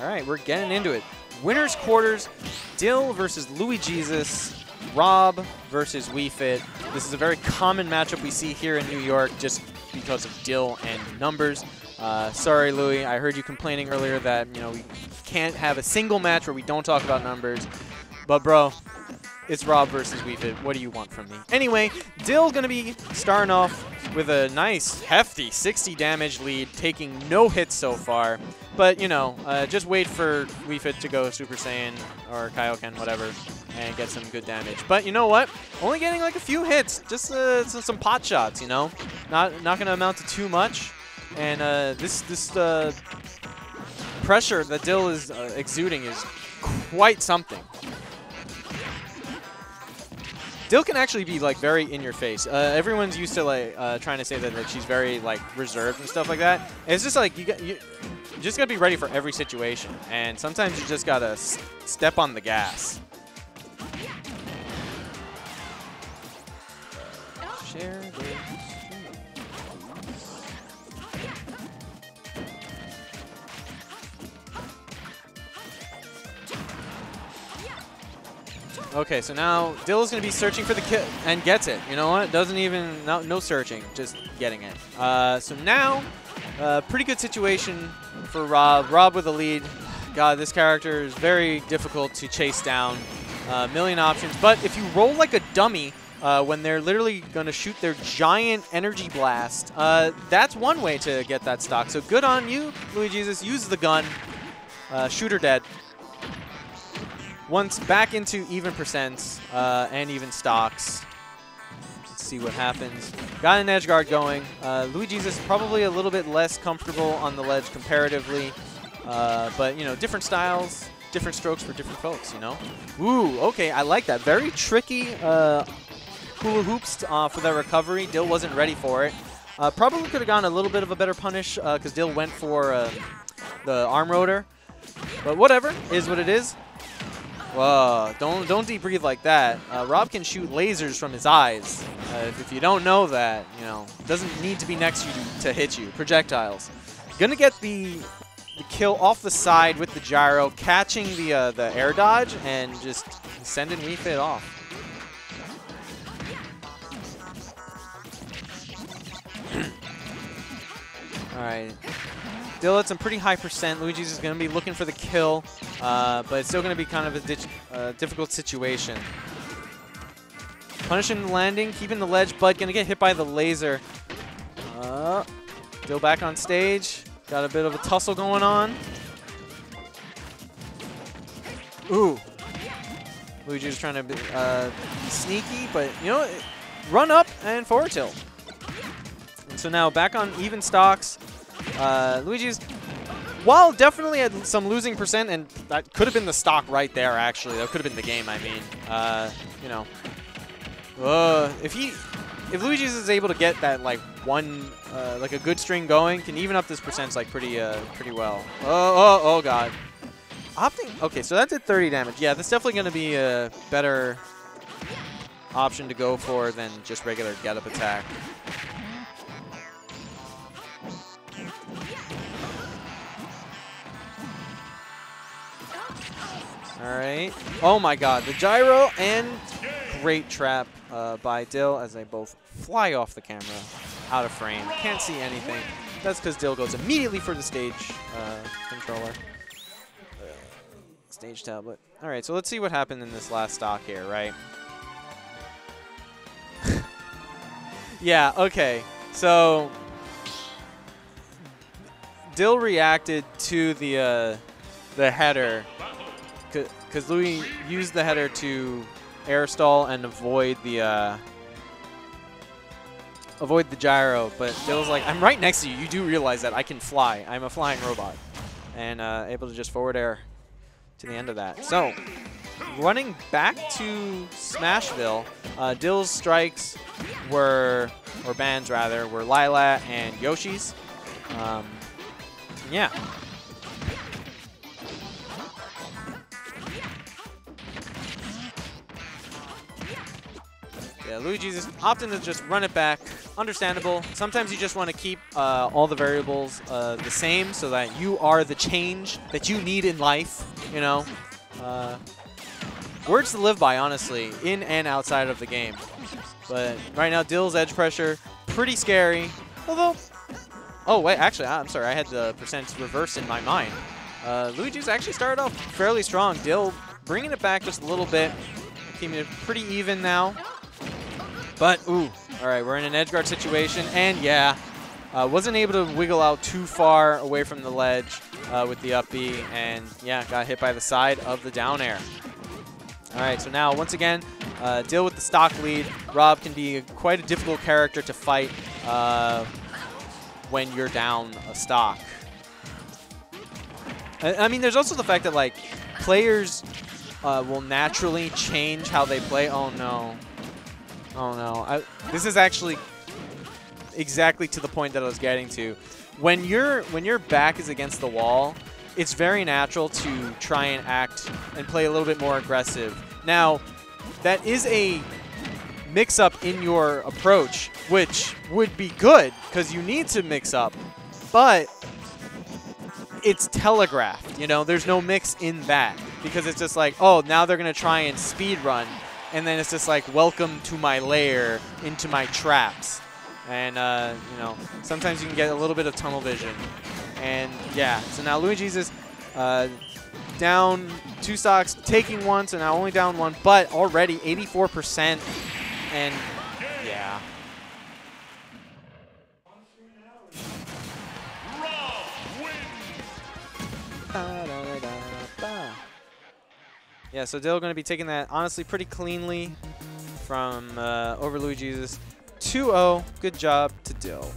All right, we're getting into it. Winners quarters, Dill versus Lui-Jesus, Rob versus Wii Fit. This is a very common matchup we see here in New York just because of Dill and numbers. Uh, sorry, Lui. I heard you complaining earlier that you know we can't have a single match where we don't talk about numbers. But bro, it's Rob versus Wii Fit. What do you want from me? Anyway, Dill's gonna be starting off with a nice, hefty 60 damage lead, taking no hits so far. But, you know, uh, just wait for Wii Fit to go Super Saiyan or Kaioken, whatever, and get some good damage. But you know what? Only getting like a few hits, just uh, some, some pot shots, you know? Not, not going to amount to too much. And uh, this, this uh, pressure that Dill is uh, exuding is quite something. Dill can actually be like very in your face. Uh, everyone's used to like uh, trying to say that like she's very like reserved and stuff like that. And it's just like you got you, just gotta be ready for every situation, and sometimes you just gotta step on the gas. Share Okay, so now Dill's going to be searching for the kill and gets it. You know what? Doesn't even, no, no searching, just getting it. Uh, so now, uh, pretty good situation for Rob. Rob with the lead. God, this character is very difficult to chase down. A uh, million options. But if you roll like a dummy uh, when they're literally going to shoot their giant energy blast, uh, that's one way to get that stock. So good on you, Lui-Jesus. Use the gun. Uh, shooter dead once back into even percents uh, and even stocks. Let's see what happens. Got an edge guard going. Uh, Lui-Jesus is probably a little bit less comfortable on the ledge comparatively. Uh, but, you know, different styles, different strokes for different folks, you know? Ooh, okay, I like that. Very tricky uh, hula hoops uh, for that recovery. Dill wasn't ready for it. Uh, probably could have gone a little bit of a better punish because uh, Dill went for uh, the arm rotor. But whatever, is what it is. Whoa, don't don't deep breathe like that. Uh, Rob can shoot lasers from his eyes. Uh, if, if, you don't know that, you know, doesn't need to be next to you to hit you. Projectiles. Gonna get the the kill off the side with the gyro, catching the uh, the air dodge and just sending Wii Fit off. All right. Still at some pretty high percent. Lui-Jesus is going to be looking for the kill, uh, but it's still going to be kind of a uh, difficult situation. Punishing the landing, keeping the ledge, but going to get hit by the laser. Uh, still back on stage. Got a bit of a tussle going on. Ooh. Luigi's trying to be, uh, be sneaky, but, you know, run up and forward tilt. And so now back on even stocks. Uh, Lui-Jesus, while definitely had some losing percent, and that could have been the stock right there, actually. That could have been the game, I mean. Uh, you know. Uh, if he, if Lui-Jesus is able to get that, like, one, uh, like a good string going, can even up this percent, like, pretty, uh, pretty well. Oh, oh, oh, God. Opting, okay, so that did 30 damage. Yeah, that's definitely going to be a better option to go for than just regular get-up attack. All right. Oh my god, the gyro and great trap uh, by Dill as they both fly off the camera, out of frame. Can't see anything. That's because Dill goes immediately for the stage uh, controller. stage tablet. All right, so let's see what happened in this last stock here, right? yeah, okay. So Dill reacted to the uh, the header because Lui used the header to air stall and avoid the uh, avoid the gyro, but Dill's like, I'm right next to you. You do realize that I can fly. I'm a flying robot. And uh, able to just forward air to the end of that. So, running back to Smashville, uh, Dill's strikes were, or bans rather, were Lylat and Yoshi's. Um, yeah, Yeah, Lui-Jesus opting to just run it back understandable. Sometimes you just want to keep uh, all the variables uh, the same so that you are the change that you need in life, you know. Uh, words to live by, honestly, in and outside of the game. But right now, Dill's edge pressure, pretty scary. Although, oh, wait, actually, I'm sorry. I had the percent reverse in my mind. Uh, Lui-Jesus actually started off fairly strong. Dill bringing it back just a little bit. Keeping it pretty even now. But, ooh, all right, we're in an edge guard situation. And, yeah, uh, wasn't able to wiggle out too far away from the ledge uh, with the up B. And, yeah, got hit by the side of the down air. All right, so now, once again, uh, Dill with the stock lead. Rob can be quite a difficult character to fight uh, when you're down a stock. I, I mean, there's also the fact that, like, players uh, will naturally change how they play. Oh, no. Oh, no. I, this is actually exactly to the point that I was getting to. When, you when your back is against the wall, it's very natural to try and act and play a little bit more aggressive. Now, that is a mix-up in your approach, which would be good because you need to mix up, but it's telegraphed. You know, there's no mix in that because it's just like, oh, now they're going to try and speed run, and then it's just like, welcome to my lair, into my traps. And, uh, you know, sometimes you can get a little bit of tunnel vision. And, yeah, so now Lui-Jesus is uh, down two stocks, taking one, so now only down one, but already 84%. And, yeah. Yeah, so Dill going to be taking that honestly pretty cleanly from uh, over Lui-Jesus 2-0. Good job to Dill.